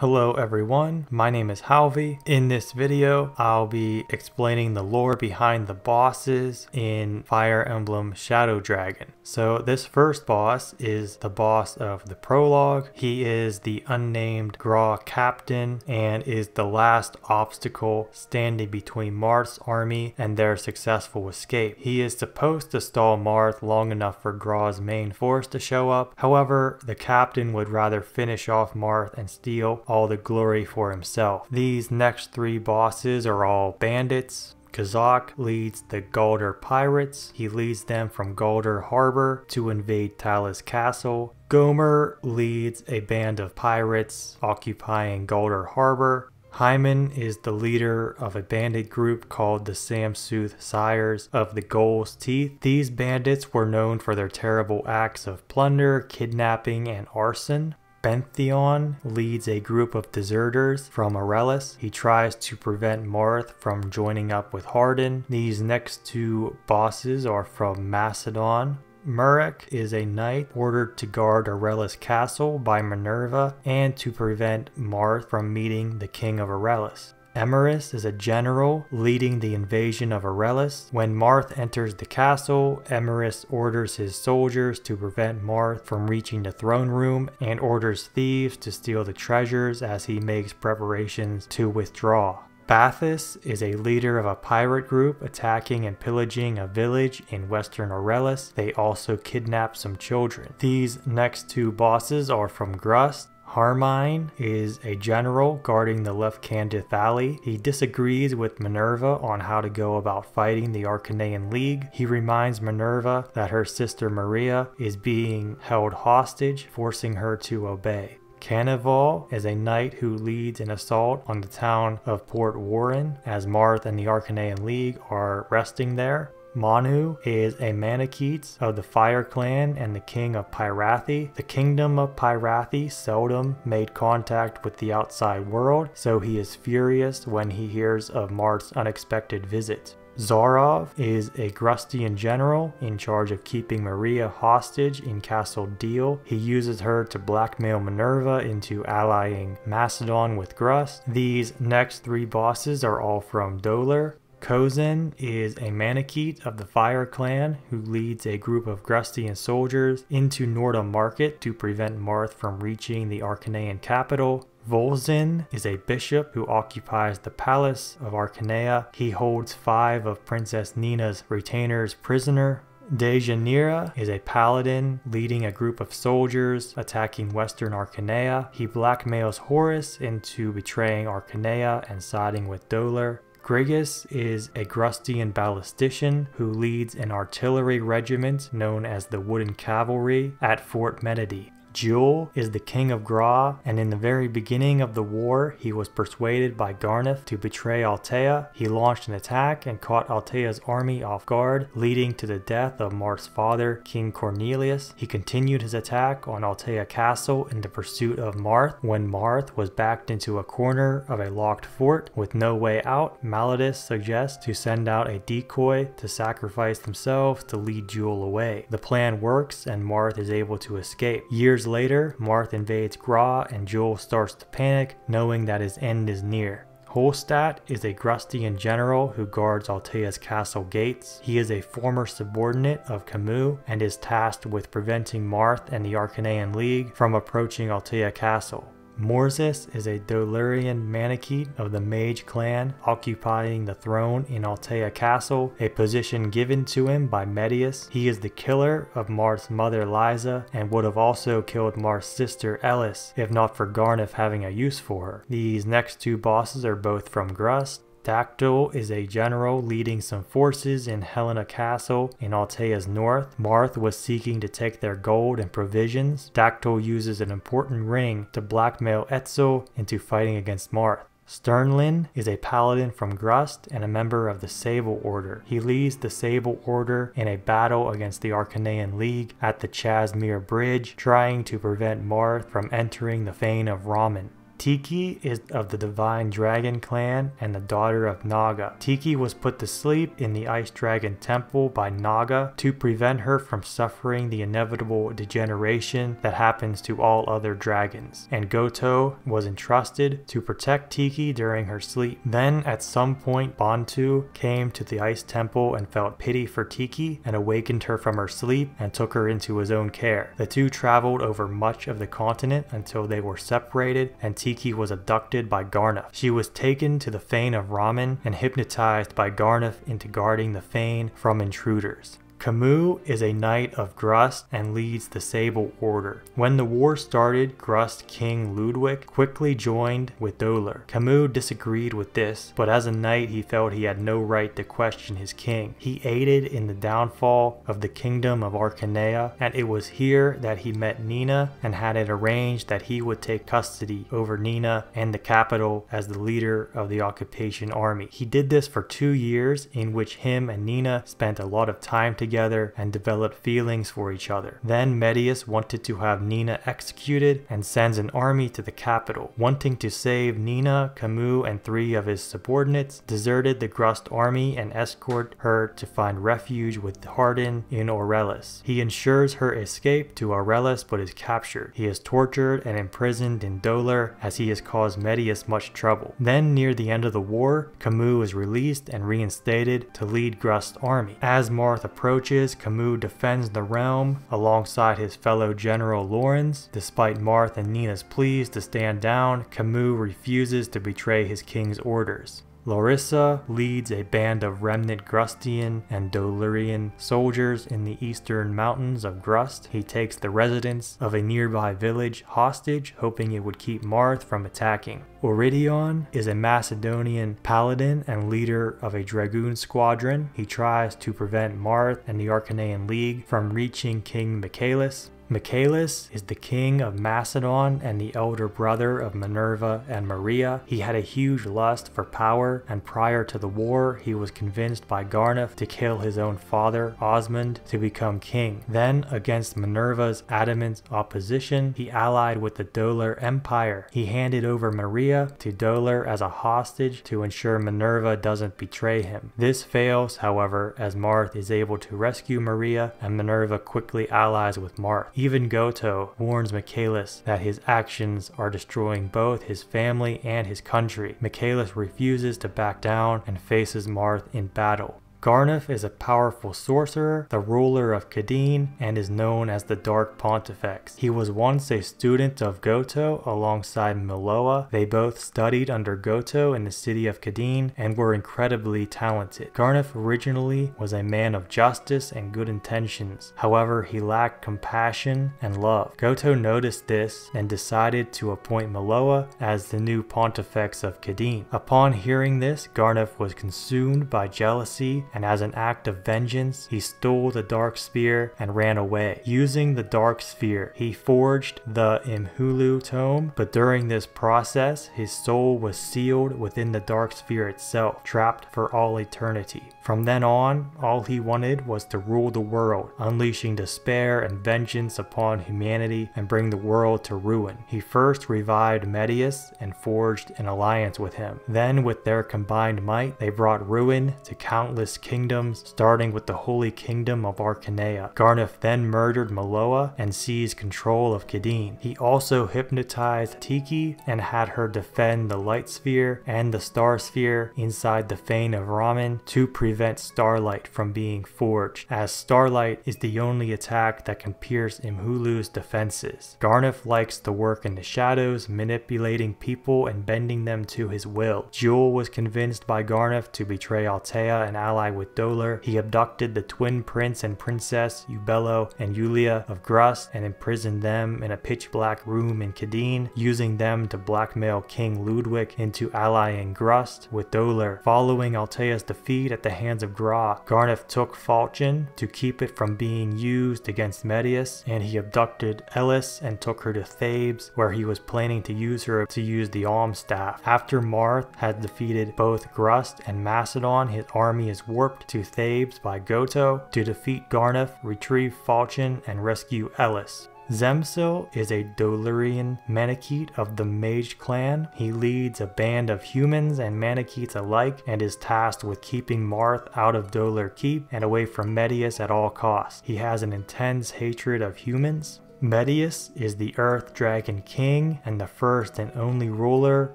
Hello everyone, my name is Halvey. In this video, I'll be explaining the lore behind the bosses in Fire Emblem Shadow Dragon. So this first boss is the boss of the prologue. He is the unnamed Gra captain and is the last obstacle standing between Marth's army and their successful escape. He is supposed to stall Marth long enough for Gra's main force to show up. However, the captain would rather finish off Marth and steal all the glory for himself. These next three bosses are all bandits, Gazzak leads the Galder pirates. He leads them from Galder Harbor to invade Talis Castle. Gomer leads a band of pirates occupying Galder Harbor. Hyman is the leader of a bandit group called the Samsooth Sires of the Gull's Teeth. These bandits were known for their terrible acts of plunder, kidnapping, and arson. Bentheon leads a group of deserters from Aurelis. He tries to prevent Marth from joining up with Hardin. These next two bosses are from Macedon. Merach is a knight ordered to guard Aurelis Castle by Minerva and to prevent Marth from meeting the king of Aurelis. Emereus is a general leading the invasion of Aurelis. When Marth enters the castle, Emereus orders his soldiers to prevent Marth from reaching the throne room and orders thieves to steal the treasures as he makes preparations to withdraw. Bathys is a leader of a pirate group attacking and pillaging a village in western Aurelis. They also kidnap some children. These next two bosses are from Grust. Harmein is a general guarding the Lefkandith Valley. He disagrees with Minerva on how to go about fighting the Archanean League. He reminds Minerva that her sister Maria is being held hostage, forcing her to obey. Kannival is a knight who leads an assault on the town of Port Warren as Marth and the Archanean League are resting there. Mannu is a Manakete of the Fire Clan and the king of Pyrathi. The kingdom of Pyrathi seldom made contact with the outside world, so he is furious when he hears of Marth's unexpected visit. Zharov is a Grustian general in charge of keeping Maria hostage in Castle Deal. He uses her to blackmail Minerva into allying Macedon with Grust. These next three bosses are all from Dolhr. Khozen is a Manakete of the Fire Clan who leads a group of Grustian soldiers into Norda Market to prevent Marth from reaching the Archanean capital. Volzhin is a bishop who occupies the palace of Archanea. He holds five of Princess Nina's retainers prisoner. Dejanira is a paladin leading a group of soldiers attacking western Archanea. He blackmails Horus into betraying Archanea and siding with Dolhr. Grigas is a Grustian ballistician who leads an artillery regiment known as the Wooden Cavalry at Fort Menedy. Jiol is the king of Gra, and in the very beginning of the war, he was persuaded by Gharnef to betray Altea. He launched an attack and caught Altea's army off guard, leading to the death of Marth's father, King Cornelius. He continued his attack on Altea Castle in the pursuit of Marth. When Marth was backed into a corner of a locked fort with no way out, Malledus suggests to send out a decoy to sacrifice themselves to lead Jiol away. The plan works and Marth is able to escape. Years Years later, Marth invades Gra and Jiol starts to panic, knowing that his end is near. Hollstadt is a Grustian general who guards Altea's castle gates. He is a former subordinate of Camus and is tasked with preventing Marth and the Archanean League from approaching Altea Castle. Morzas is a Dolhrian Manakete of the Mage clan, occupying the throne in Altea Castle, a position given to him by Medeus. He is the killer of Marth's mother Liza, and would have also killed Marth's sister Ellis, if not for Gharnef having a use for her. These next two bosses are both from Grust, Dactyl is a general leading some forces in Helena Castle in Altea's north. Marth was seeking to take their gold and provisions. Dactyl uses an important ring to blackmail Etzel into fighting against Marth. Sternlin is a paladin from Grust and a member of the Sable Order. He leads the Sable Order in a battle against the Archanean League at the Chasmere Bridge, trying to prevent Marth from entering the Fane of Ramen. Tiki is of the Divine Dragon clan and the daughter of Naga. Tiki was put to sleep in the Ice Dragon Temple by Naga to prevent her from suffering the inevitable degeneration that happens to all other dragons, and Goto was entrusted to protect Tiki during her sleep. Then, at some point, Bantu came to the Ice Temple and felt pity for Tiki and awakened her from her sleep and took her into his own care. The two traveled over much of the continent until they were separated and Tiki Tiki was abducted by Gharnef. She was taken to the fane of Ramen and hypnotized by Gharnef into guarding the fane from intruders. Camus is a knight of Grust and leads the Sable Order. When the war started, Grust King Ludwig quickly joined with Dolhr. Camus disagreed with this, but as a knight he felt he had no right to question his king. He aided in the downfall of the kingdom of Archanea, and it was here that he met Nina and had it arranged that he would take custody over Nina and the capital as the leader of the occupation army. He did this for two years in which him and Nina spent a lot of time together together and developed feelings for each other. Then Medeus wanted to have Nina executed and sends an army to the capital. Wanting to save Nina, Camus and three of his subordinates deserted the Grust army and escort her to find refuge with Hardin in Aurelis. He ensures her escape to Aurelis but is captured. He is tortured and imprisoned in Dolhr as he has caused Medeus much trouble. Then near the end of the war, Camus is released and reinstated to lead Grust's army. As Marth approaches approaches, Camus defends the realm alongside his fellow General Lorenz. Despite Marth and Nina's pleas to stand down, Camus refuses to betray his king's orders. Larissa leads a band of remnant Grustian and Dolhrian soldiers in the eastern mountains of Grust. He takes the residents of a nearby village hostage, hoping it would keep Marth from attacking. Orridyon is a Macedonian paladin and leader of a dragoon squadron. He tries to prevent Marth and the Archanean League from reaching King Michalis. Michalis is the king of Macedon and the elder brother of Minerva and Maria. He had a huge lust for power, and prior to the war, he was convinced by Gharnef to kill his own father, Osmond, to become king. Then, against Minerva's adamant opposition, he allied with the Dolhr Empire. He handed over Maria to Dolhr as a hostage to ensure Minerva doesn't betray him. This fails, however, as Marth is able to rescue Maria, and Minerva quickly allies with Marth. Even Goto warns Michalis that his actions are destroying both his family and his country. Michalis refuses to back down and faces Marth in battle. Gharnef is a powerful sorcerer, the ruler of Khadein, and is known as the Dark Pontifex. He was once a student of Goto alongside Miloah. They both studied under Goto in the city of Khadein and were incredibly talented. Gharnef originally was a man of justice and good intentions. However, he lacked compassion and love. Goto noticed this and decided to appoint Miloah as the new Pontifex of Khadein. Upon hearing this, Gharnef was consumed by jealousy and as an act of vengeance, he stole the Dark Sphere and ran away. Using the Dark Sphere, he forged the Imhulu Tome, but during this process, his soul was sealed within the Dark Sphere itself, trapped for all eternity. From then on, all he wanted was to rule the world, unleashing despair and vengeance upon humanity and bring the world to ruin. He first revived Medeus and forged an alliance with him. Then, with their combined might, they brought ruin to countless kingdoms, starting with the Holy Kingdom of Archanea. Gharnef then murdered Miloah and seized control of Khadein. He also hypnotized Tiki and had her defend the Light Sphere and the Star Sphere inside the Fane of Ramen to prevent Starlight from being forged, as Starlight is the only attack that can pierce Imhulu's defenses. Gharnef likes to work in the shadows, manipulating people and bending them to his will. Jiol was convinced by Gharnef to betray Altea and ally with Dolhr, he abducted the twin prince and princess Yubello and Yulia of Grust and imprisoned them in a pitch black room in Khadein, using them to blackmail King Ludwig into allying Grust with Dolhr. Following Altea's defeat at the hands of Gra, Gharnef took Falchion to keep it from being used against Medeus, and he abducted Elis and took her to Thebes, where he was planning to use her to use the Aum Staff. After Marth had defeated both Grust and Macedon, his army is warped to Thebes by Goto to defeat Gharnef, retrieve Falchion, and rescue Ellis. Xemcel is a Dolhrian Manakete of the Mage clan. He leads a band of humans and Manaketes alike and is tasked with keeping Marth out of Dolhr Keep and away from Medeus at all costs. He has an intense hatred of humans. Medeus is the Earth Dragon King and the first and only ruler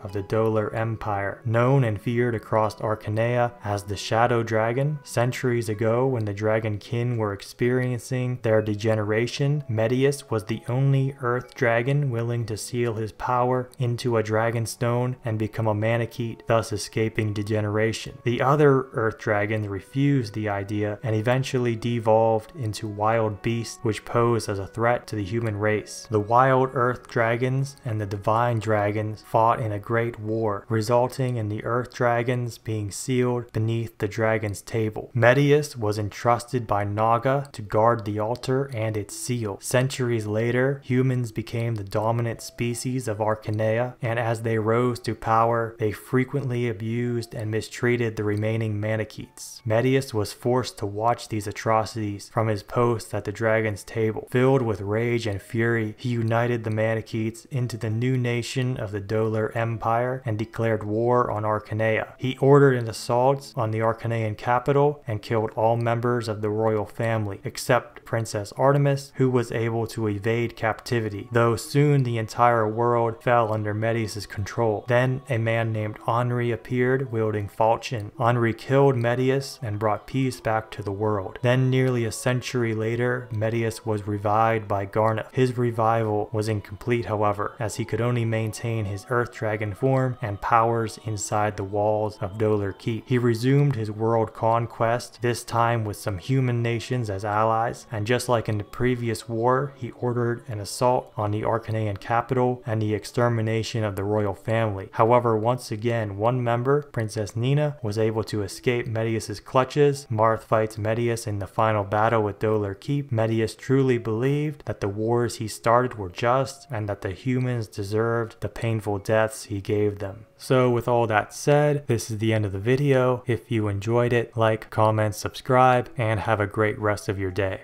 of the Dolhr Empire, known and feared across Archanea as the Shadow Dragon. Centuries ago, when the Dragon Kin were experiencing their degeneration, Medeus was the only Earth Dragon willing to seal his power into a Dragon Stone and become a Manakete, thus escaping degeneration. The other Earth Dragons refused the idea and eventually devolved into wild beasts which pose as a threat to the human race. The wild earth dragons and the divine dragons fought in a great war, resulting in the earth dragons being sealed beneath the dragon's table. Medeus was entrusted by Naga to guard the altar and its seal. Centuries later, humans became the dominant species of Archanea, and as they rose to power, they frequently abused and mistreated the remaining Manaketes. Medeus was forced to watch these atrocities from his post at the dragon's table. Filled with rage rage and fury, he united the Manaketes into the new nation of the Dolhr Empire and declared war on Archanea. He ordered an assault on the Archanean capital and killed all members of the royal family, except Princess Artemis, who was able to evade captivity, though soon the entire world fell under Medeus' control. Then a man named Anri appeared, wielding falchion. Anri killed Medeus and brought peace back to the world. Then nearly a century later, Medeus was revived by Gharnef his revival was incomplete, however, as he could only maintain his Earth Dragon form and powers inside the walls of Dolhr Keep. He resumed his world conquest, this time with some human nations as allies, and just like in the previous war, he ordered an assault on the Archanean capital and the extermination of the royal family. However, once again, one member, Princess Nina, was able to escape Medeus's clutches. Marth fights Medeus in the final battle with Dolhr Keep. Medeus truly believed that the war wars he started were just and that the humans deserved the painful deaths he gave them. So with all that said, this is the end of the video. If you enjoyed it, like, comment, subscribe, and have a great rest of your day.